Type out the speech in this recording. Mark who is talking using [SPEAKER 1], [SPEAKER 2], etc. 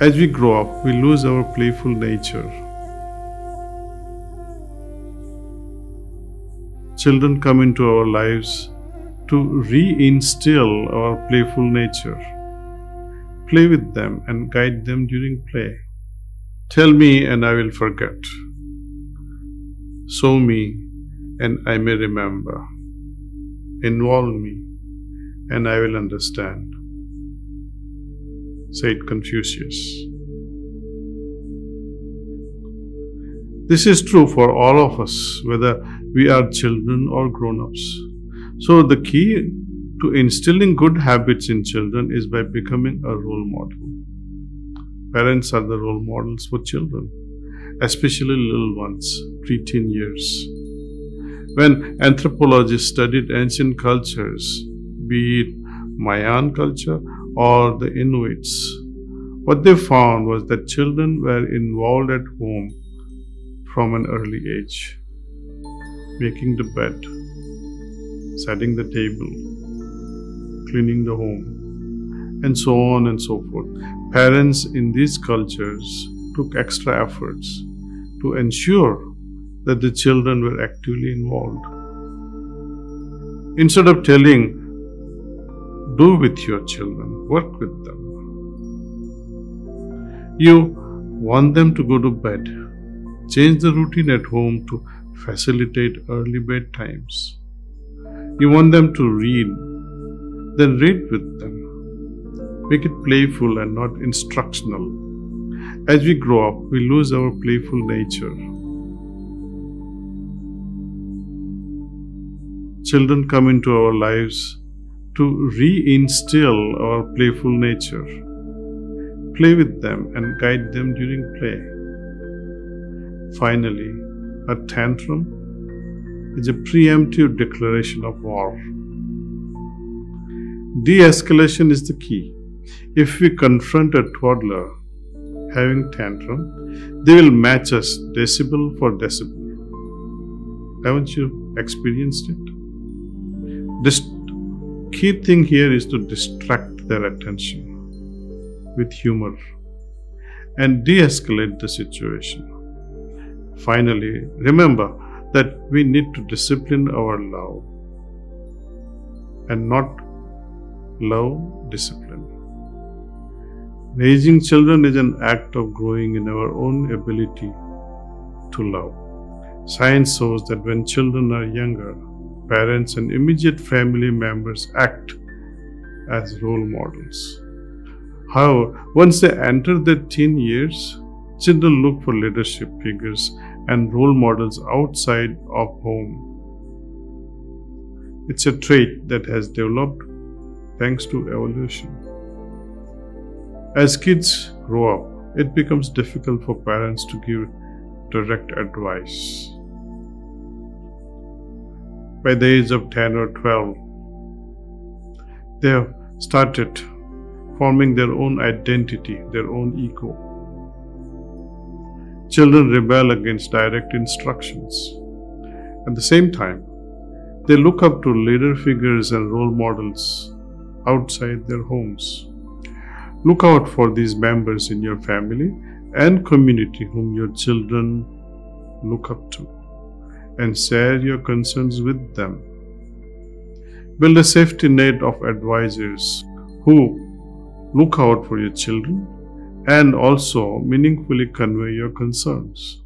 [SPEAKER 1] As we grow up, we lose our playful nature. Children come into our lives to reinstill our playful nature. Play with them and guide them during play. Tell me, and I will forget. Show me, and I may remember. Involve me, and I will understand said Confucius. This is true for all of us, whether we are children or grown ups. So, the key to instilling good habits in children is by becoming a role model. Parents are the role models for children, especially little ones, preteen years. When anthropologists studied ancient cultures, be it Mayan culture or the Inuits. What they found was that children were involved at home from an early age, making the bed, setting the table, cleaning the home, and so on and so forth. Parents in these cultures took extra efforts to ensure that the children were actively involved. Instead of telling do with your children, work with them. You want them to go to bed. Change the routine at home to facilitate early bed times. You want them to read, then read with them. Make it playful and not instructional. As we grow up, we lose our playful nature. Children come into our lives to reinstill our playful nature. Play with them and guide them during play. Finally, a tantrum is a preemptive declaration of war. De escalation is the key. If we confront a toddler having tantrum, they will match us decibel for decibel. Haven't you experienced it? Dist- key thing here is to distract their attention with humor and de escalate the situation. Finally, remember that we need to discipline our love and not love discipline. Raising children is an act of growing in our own ability to love. Science shows that when children are younger, parents and immediate family members act as role models. However, once they enter their teen years, children look for leadership figures and role models outside of home. It's a trait that has developed thanks to evolution. As kids grow up, it becomes difficult for parents to give direct advice by the age of 10 or 12. They have started forming their own identity, their own ego. Children rebel against direct instructions. At the same time, they look up to leader figures and role models outside their homes. Look out for these members in your family and community whom your children look up to and share your concerns with them. Build a safety net of advisors who look out for your children and also meaningfully convey your concerns.